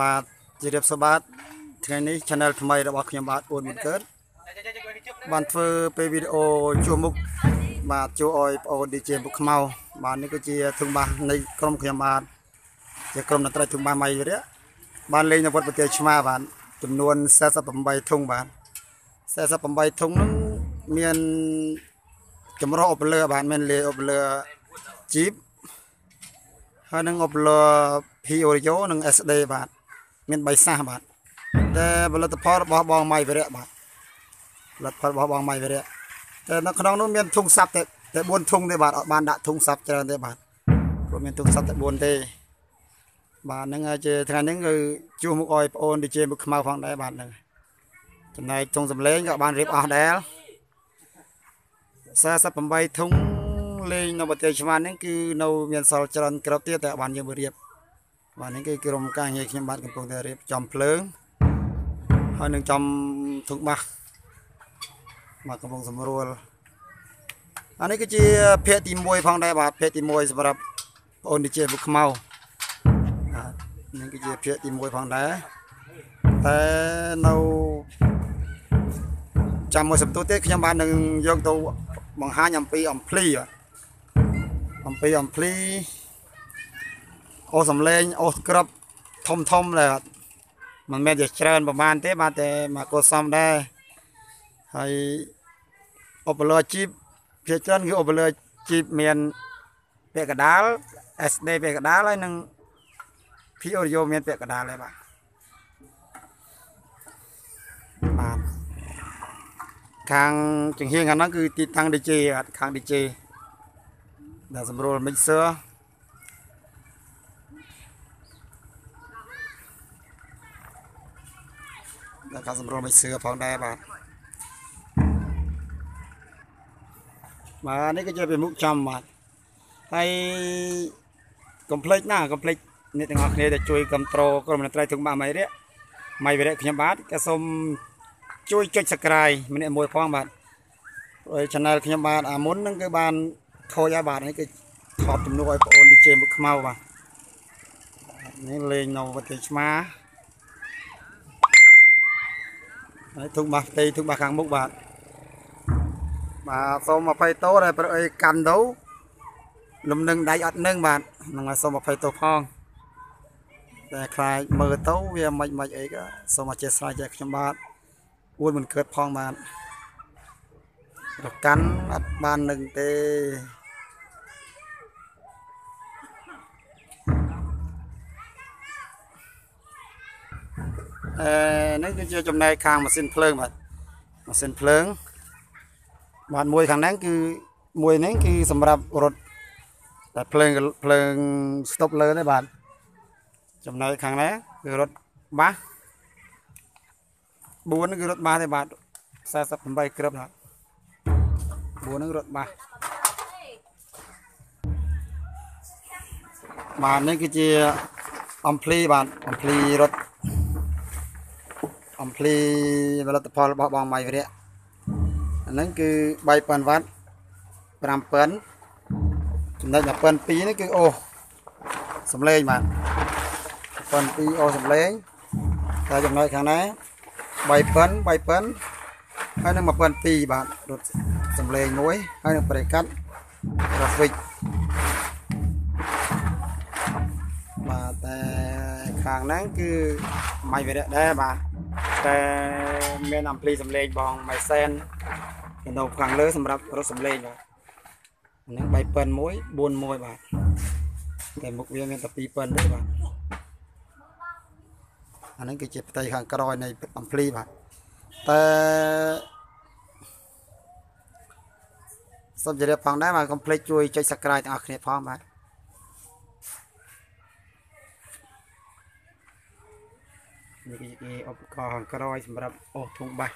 បាទជម្រាបសួរបាទថ្ងៃនេះ Channel ថ្មីរបស់ខ្ញុំបាទអូនមានកើតបានធ្វើពេលវីដេអូជួសមុខបាទជួឲ្យបងអូន DJ មុខខ្មៅបាទនេះគឺជាធុងបាសនៃក្រុមខ្ញុំបាទជាក្រុមតន្ត្រីធុងបាសម៉ៃវិរៈបានលេងនៅវត្តប្រទេសឆ្មាបាទចំនួន48ធុងបាទ48ធុងហ្នឹងមានចម្រោះឧបលើបាទមានលេឧបលើជីបហើយនឹងឧបលើ P Oreo និង SD បាទ មាន3សាសបាទតែផលិតផលរបស់បងម៉ៃវិរៈបាទផលិតផលរបស់បងម៉ៃវិរៈតែនៅក្នុងនោះមានធុងសាប់តែតែ4ធុងទេបាទអត់បានដាក់ធុងសាប់ច្រើនទេបាទព្រោះមានធុងសាប់តែ4ទេបាទហ្នឹងហើយជាថ្ងៃហ្នឹងគឺជួសមុខឲ្យបងអូន DJ មុខខ្មៅផងដែរបាទហ្នឹងចំណែកធុងសម្លេងក៏បានរៀបអស់ដែរ48ធុងលេងនៅប្រទេសឆ្មានេះគឺនៅមានសល់ច្រើនក្របទៀតតែបានយើងរៀប បាទនេះគឺក្រុមការងារខ្ញុំបាទកំពុងតែរៀបចំភ្លើងហើយនឹងចំធុងបាសបាទកំពុងសម្រួលអានេះគឺជាភាគទី1ផងដែរបាទភាគទី1សម្រាប់បងអូន DJ ពុកខ្មៅបាទនេះគឺជាភាគទី1ផងដែរតែនៅចាំមួយសំទោទៀតខ្ញុំបាននឹងយកទៅបង្ហាញអំពីអំភ្លីអំពីអំភ្លី អូសំលេងអូក្របធំធំដែរមិនមែនជាច្រើនប្រហែលទេបាទតែមកកោសំដែរហើយអូបលឺជីបភាគច្រើនគឺអូបលឺជីបមានពាក្យកដាល SD ពាក្យកដាលហើយនឹង P audio មានពាក្យកដាលដែរបាទបាទខាងចង្ហៀងខាងហ្នឹងគឺទីតាំង DJ ខាង DJ ដែលសម្រួល mixer ដល់ការសម្រួល mixer ផងដែរបាទបាទនេះគឺជាពីមុខចំបាទហើយកុំភ្លេចណាកុំភ្លេចអ្នកទាំងអស់គ្នាដែលជួយគ្រប់គ្រងក្រុមមន្ត្រីធុងបាម៉ៃរៈម៉ៃវិរៈខ្ញុំបាទក៏សូមជួយចុច Subscribe ម្នាក់មួយផងបាទហើយ Channel ខ្ញុំបាទអាមុនហ្នឹងគឺបានខូចហើយបាទនេះគឺថតជំនួសឲ្យបងអូន DJ មុខខ្មៅបាទនេះលេងនៅប្រទេសឆ្មា ហើយទុកបាសផ្ទៃទុកបាសខាងមុខបាទបាទសូម20តោដែលប្រអីកាន់ទៅលំនឹងដៃអត់នឹងបាទហ្នឹងហើយសូម20តោផងតែខ្លាចមើលទៅវាមិនមិនអីក៏សូមអធិស្ឋានចេះខ្ញុំបាទអួនមិនកើតផងបាទរកាន់អត់បាននឹងទេ អឺនេះគឺជាចំណែកខាងម៉ាស៊ីនភ្លើងបាទម៉ាស៊ីនភ្លើងបាទមួយខាងហ្នឹងគឺមួយហ្នឹងគឺសម្រាប់រត់តែភ្លើងភ្លើងស្តុបលើទេបាទចំណែកខាងនេះគឺរត់បាស4ហ្នឹងគឺរត់បាសទេបាទ48គ្រាប់បាទ4ហ្នឹងរត់បាសបាទនេះគឺជាអំភ្លីបាទអំភ្លីរត់ អំភ្លីផលិតផលរបស់បងម៉ៃវិរៈអាហ្នឹងគឺ3000វ៉ាត់5000ចំណុច12នេះគឺអូសំលេងបាទ12អូសំលេងតែចំណុចខាងណា3000 3000ហើយនឹង1200បាទរត់សំលេងមួយហើយនឹងប្រេកាត់ graphic បាទតែខាងហ្នឹងគឺម៉ៃវិរៈដែរបាទ តែមានអំភ្លីសំលេងបងម៉ៃសែននៅខាងលើសម្រាប់រត់សំលេងបាទហ្នឹង3001 41បាទតែមុខវាមានតែ2000ទេបាទអាហ្នឹងគឺជាផ្ទៃខាងក្រោយនៃអំភ្លីបាទតែសូមជម្រាបផងដែរបាទកុំភ្លេចជួយចុច Subscribe ទាំងអស់គ្នាផងបាទ នេះគឺជាឧបករណ៍ខាងក្រោយសម្រាប់អូសធុងបាស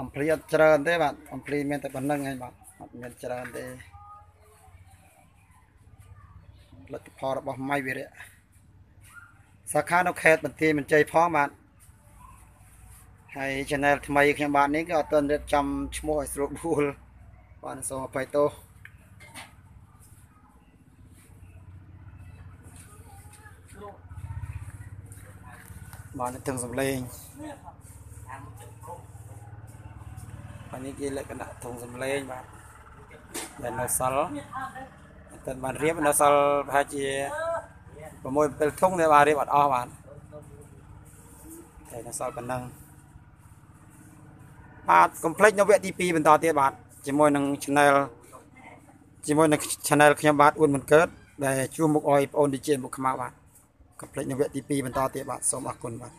អំភ្លីអត់ច្រើនទេបាទអំភ្លីមានតែប៉ុណ្្នឹងឯងបាទអត់មានច្រើនទេផលិតផលរបស់ម៉ៃវិរៈសាខានៅខេត្តបន្ទាយមានជ័យផងបាទហើយ channel ថ្មីខ្ញុំបាទនេះក៏អត់ទាន់រៀបចំឈ្មោះឲ្យស្រួលបួលបាទសូមអភ័យទោស បាទនឹងសំលេងបាទនេះជាលក្ខណៈធុងសំលេងបាទដែលនៅសល់តែបានរៀបនៅសល់ប្រហែលជា6 7ធុងដែលបានរៀបអត់អស់បាទតែនៅសល់ប៉ុណ្ណឹងបាទកុំភ្លេចនៅវគ្គទី2បន្តទៀតបាទជាមួយនឹង channel ជាមួយនឹង channel ខ្ញុំបាទអ៊ុនមិនកើតដែលជួបមុខអោយបងអូន DJ មុខខ្មៅបាទ កុំភ្លេចនៅវគ្គទី2បន្តទៀតបាទសូមអរគុណបាទ